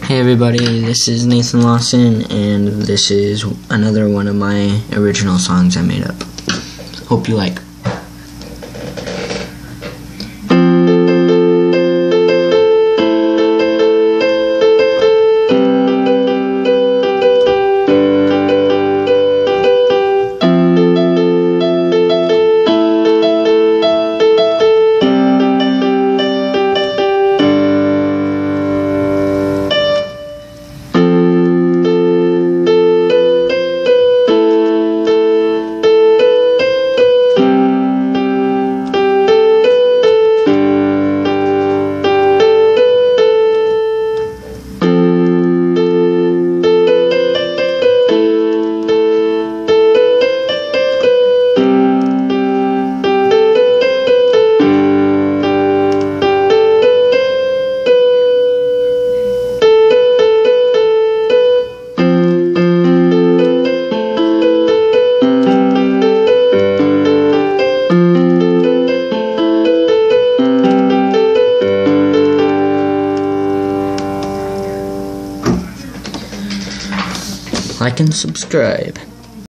Hey everybody, this is Nathan Lawson, and this is another one of my original songs I made up. Hope you like. Like and subscribe.